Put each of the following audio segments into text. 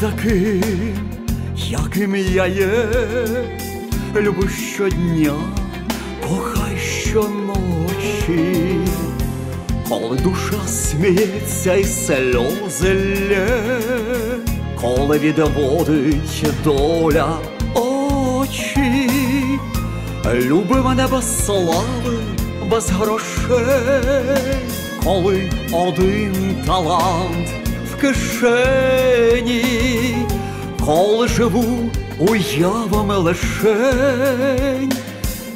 таким, яким я є, люби щодня, кохай щоночі, коли душа сміється і сльози лє, коли відводить доля очі, люби мене без слави, без грошей, коли один талант кишені, коли живу уявами лишень,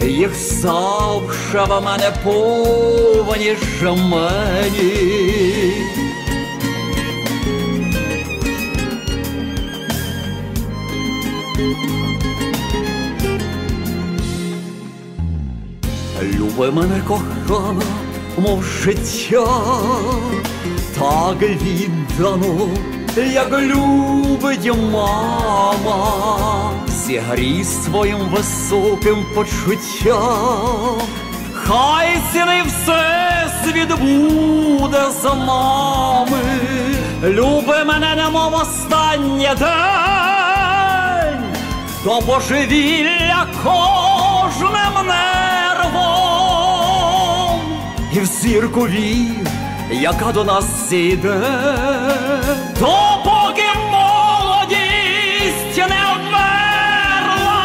їх завше в мене повні жмені. Люби мене кохана, мов життя, так віддано, як любить мама, зігрій своїм високим почуттям, хай ціни все світ буде за нами, люби мене, немов останнє день, до божевілля кожним нервом, і в зірку вір, яка до нас зійде, допоки молодість не вмерла.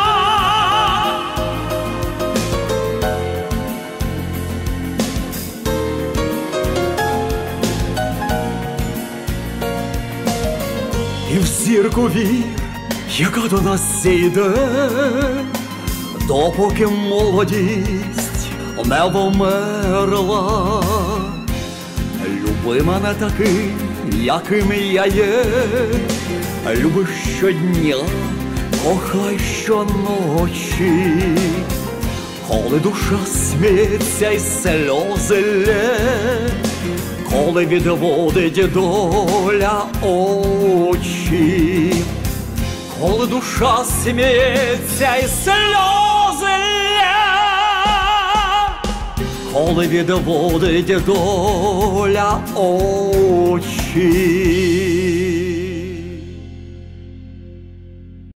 І в зірку вір, яка до нас зійде, допоки молодість не вмерла. Люби мене таким, яким я є, люби щодня, кохай щоночі, коли душа сміється і сльози лє, коли відводить доля очі, коли душа сміється і сльози коли відводить доля очі.